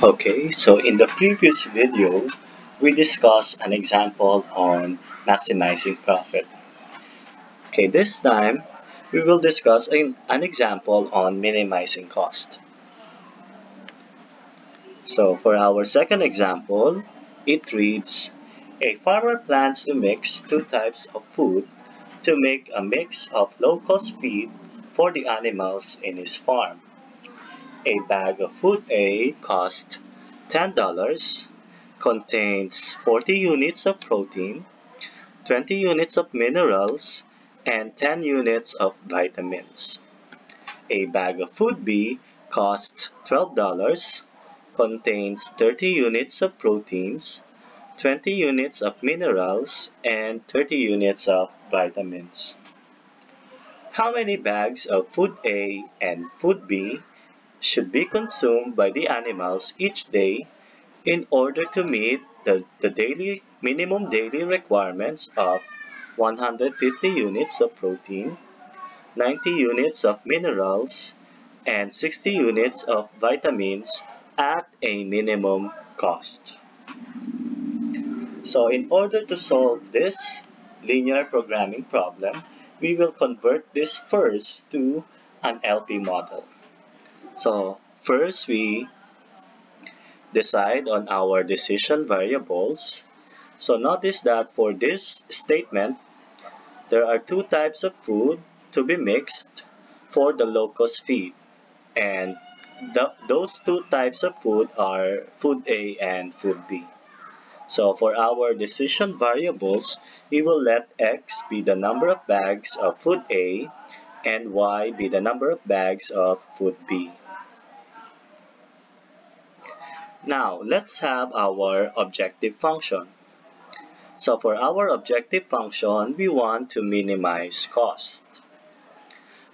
Okay, so in the previous video, we discussed an example on maximizing profit. Okay, this time, we will discuss an, an example on minimizing cost. So for our second example, it reads, a farmer plans to mix two types of food to make a mix of low-cost feed for the animals in his farm. A bag of food A costs $10, contains 40 units of protein, 20 units of minerals, and 10 units of vitamins. A bag of food B costs $12, contains 30 units of proteins, 20 units of minerals, and 30 units of vitamins. How many bags of food A and food B should be consumed by the animals each day in order to meet the, the daily minimum daily requirements of 150 units of protein, 90 units of minerals, and 60 units of vitamins at a minimum cost. So in order to solve this linear programming problem, we will convert this first to an LP model. So first we decide on our decision variables. So notice that for this statement, there are two types of food to be mixed for the low-cost feed. And those two types of food are food A and food B. So for our decision variables, we will let x be the number of bags of food A and y be the number of bags of food B. Now, let's have our objective function. So for our objective function, we want to minimize cost.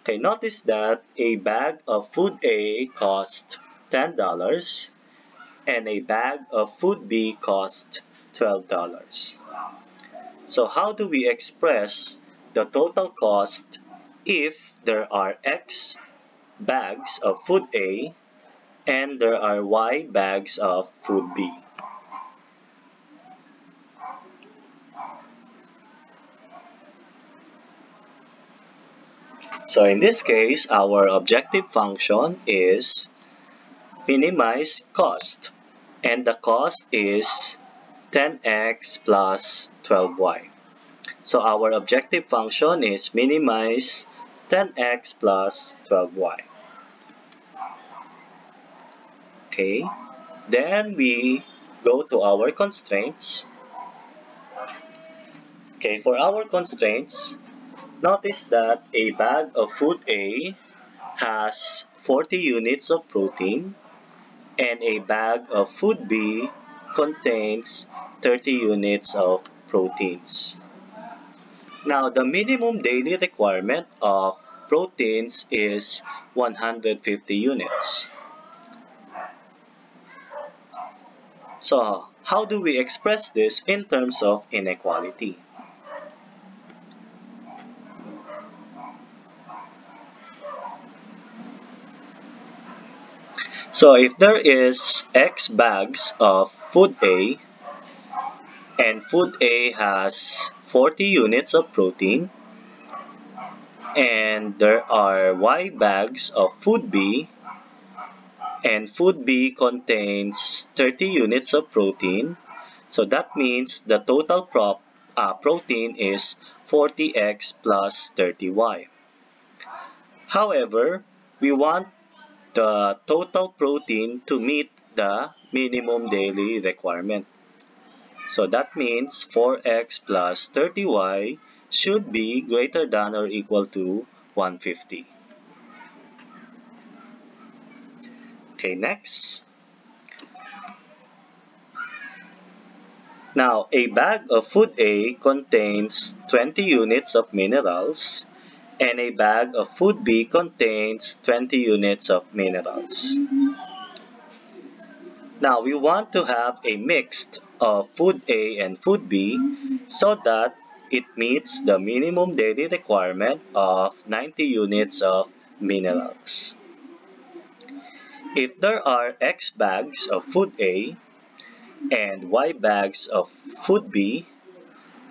Okay, notice that a bag of food A costs $10 and a bag of food B costs $12. So how do we express the total cost if there are X bags of food A and there are Y bags of food B. So in this case, our objective function is minimize cost. And the cost is 10x plus 12y. So our objective function is minimize 10x plus 12y. Okay, then we go to our constraints. Okay, for our constraints, notice that a bag of food A has 40 units of protein and a bag of food B contains 30 units of proteins. Now, the minimum daily requirement of proteins is 150 units. So how do we express this in terms of inequality? So if there is X bags of food A and food A has 40 units of protein and there are Y bags of food B and food B contains 30 units of protein. So that means the total prop, uh, protein is 40x plus 30y. However, we want the total protein to meet the minimum daily requirement. So that means 4x plus 30y should be greater than or equal to 150. Okay, next. Now, a bag of food A contains 20 units of minerals and a bag of food B contains 20 units of minerals. Now, we want to have a mix of food A and food B so that it meets the minimum daily requirement of 90 units of minerals. If there are X bags of food A and Y bags of food B,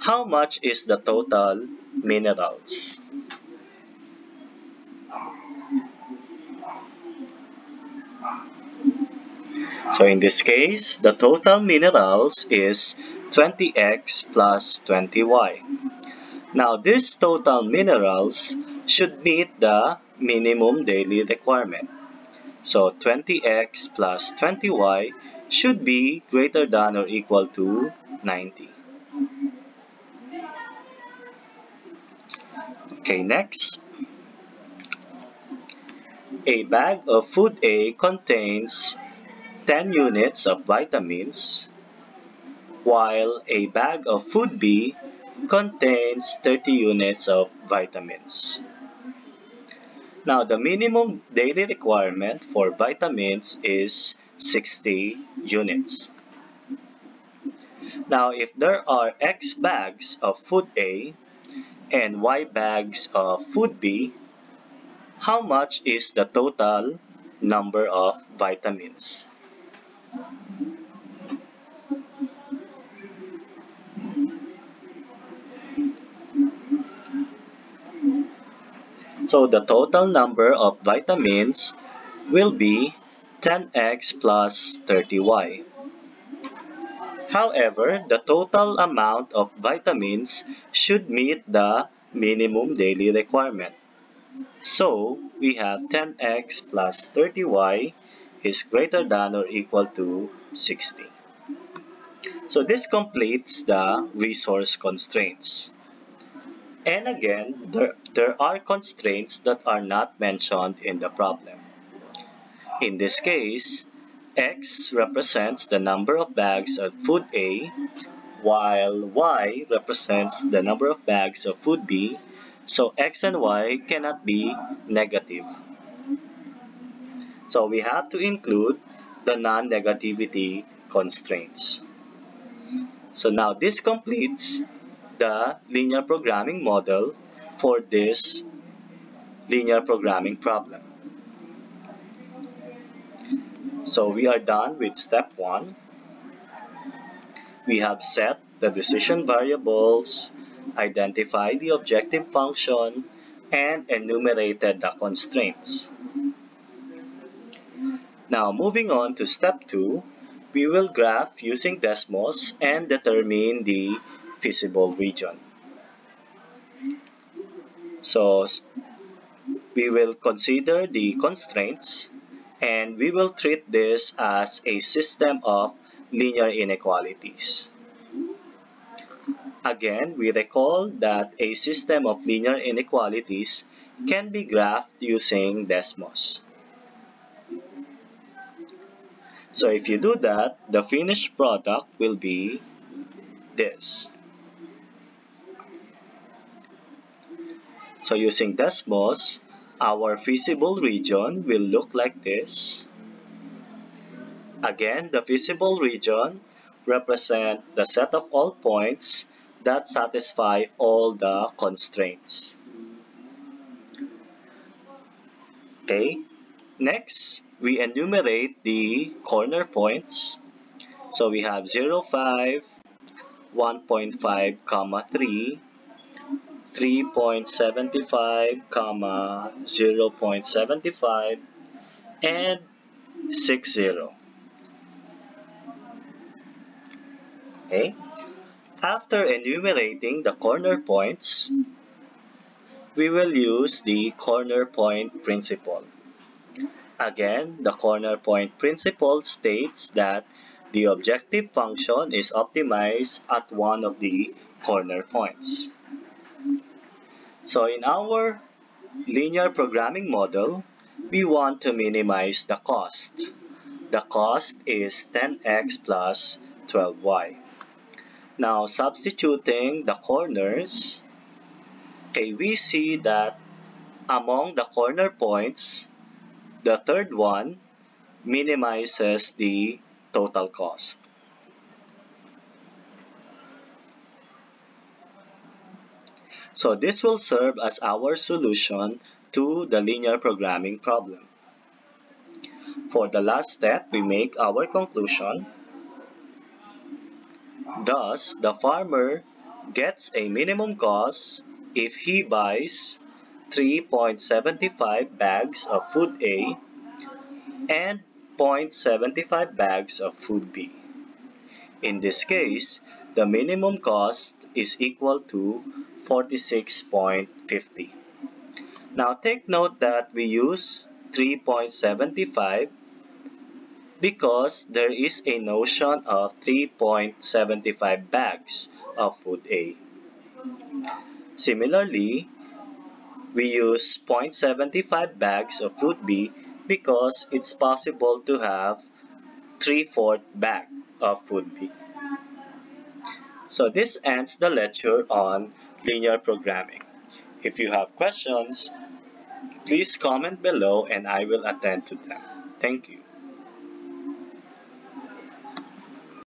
how much is the total minerals? So in this case, the total minerals is 20x plus 20y. Now this total minerals should meet the minimum daily requirement. So 20x plus 20y should be greater than or equal to 90. Okay, next. A bag of food A contains 10 units of vitamins, while a bag of food B contains 30 units of vitamins. Now, the minimum daily requirement for vitamins is 60 units. Now, if there are X bags of food A and Y bags of food B, how much is the total number of vitamins? So the total number of vitamins will be 10x plus 30y. However, the total amount of vitamins should meet the minimum daily requirement. So, we have 10x plus 30y is greater than or equal to 60. So this completes the resource constraints. And again, there, there are constraints that are not mentioned in the problem. In this case, X represents the number of bags of food A, while Y represents the number of bags of food B, so X and Y cannot be negative. So we have to include the non-negativity constraints. So now this completes the linear programming model for this linear programming problem. So we are done with step one. We have set the decision variables, identified the objective function, and enumerated the constraints. Now moving on to step two, we will graph using Desmos and determine the feasible region. So we will consider the constraints and we will treat this as a system of linear inequalities. Again, we recall that a system of linear inequalities can be graphed using Desmos. So if you do that, the finished product will be this. So using Desmos, our feasible region will look like this. Again, the feasible region represent the set of all points that satisfy all the constraints. Okay, next we enumerate the corner points. So we have 0, 5, 1.5, comma 3, 3.75 comma 0.75 and 60 okay. After enumerating the corner points we will use the corner point principle. Again the corner point principle states that the objective function is optimized at one of the corner points so in our linear programming model, we want to minimize the cost. The cost is 10x plus 12y. Now substituting the corners, okay, we see that among the corner points, the third one minimizes the total cost. So this will serve as our solution to the linear programming problem. For the last step, we make our conclusion. Thus, the farmer gets a minimum cost if he buys 3.75 bags of food A and 0.75 bags of food B. In this case, the minimum cost is equal to 46.50. Now take note that we use 3.75 because there is a notion of 3.75 bags of food A. Similarly, we use 0.75 bags of food B because it's possible to have 3 4 bag of food B. So this ends the lecture on linear programming. If you have questions, please comment below and I will attend to them. Thank you.